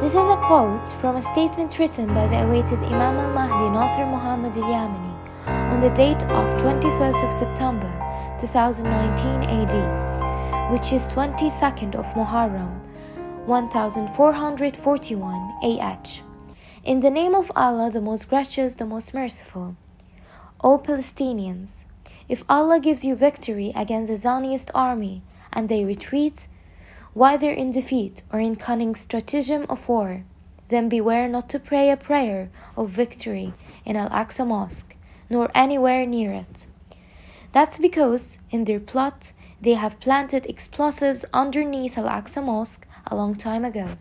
This is a quote from a statement written by the awaited Imam al Mahdi Nasr Muhammad al Yamani on the date of 21st of September 2019 AD, which is 22nd of Muharram 1441 AH. In the name of Allah, the most gracious, the most merciful. O Palestinians, if Allah gives you victory against the Zionist army and they retreat, whether in defeat or in cunning stratagem of war, then beware not to pray a prayer of victory in Al Aqsa Mosque, nor anywhere near it. That's because, in their plot, they have planted explosives underneath Al Aqsa Mosque a long time ago.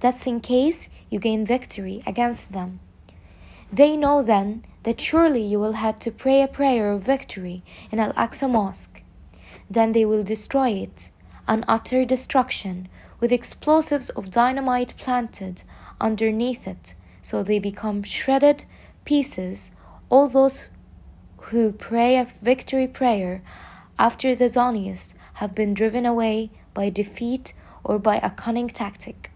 That's in case you gain victory against them. They know then that surely you will have to pray a prayer of victory in Al Aqsa Mosque. Then they will destroy it and utter destruction with explosives of dynamite planted underneath it, so they become shredded pieces. All those who pray a victory prayer after the Zionists have been driven away by defeat or by a cunning tactic.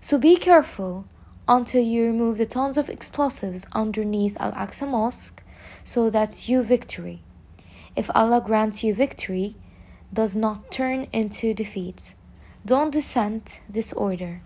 So be careful until you remove the tons of explosives underneath Al Aqsa Mosque so that you victory. If Allah grants you victory, does not turn into defeat. Don't dissent this order.